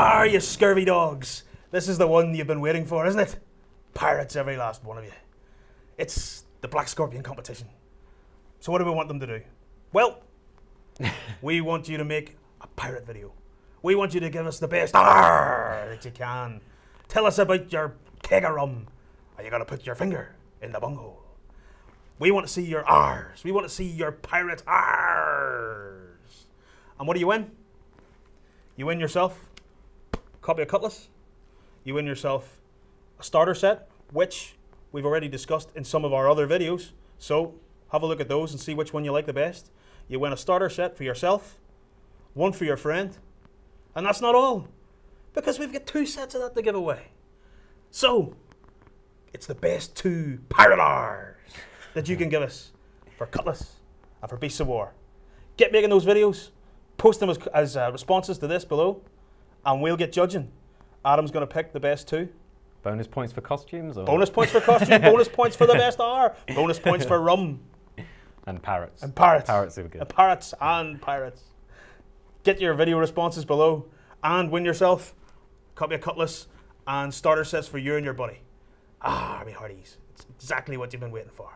are you scurvy dogs? This is the one you've been waiting for, isn't it? Pirates, every last one of you. It's the Black Scorpion competition. So, what do we want them to do? Well, we want you to make a pirate video. We want you to give us the best that you can. Tell us about your keg of rum. Are you going to put your finger in the bungo? We want to see your R's. We want to see your pirate R's. And what do you win? You win yourself copy of Cutlass. You win yourself a starter set, which we've already discussed in some of our other videos. So have a look at those and see which one you like the best. You win a starter set for yourself, one for your friend, and that's not all, because we've got two sets of that to give away. So it's the best two pirate R's that you can give us for Cutlass and for Beasts of War. Get making those videos, post them as, as uh, responses to this below, and we'll get judging. Adam's going to pick the best two. Bonus points for costumes? Or? Bonus points for costumes, bonus points for the best R, bonus points for rum And parrots. and parrots. Parrots are good. And parrots and pirates. Get your video responses below and win yourself a copy of Cutlass and starter sets for you and your buddy. Ah, Army Hardies. It's exactly what you've been waiting for.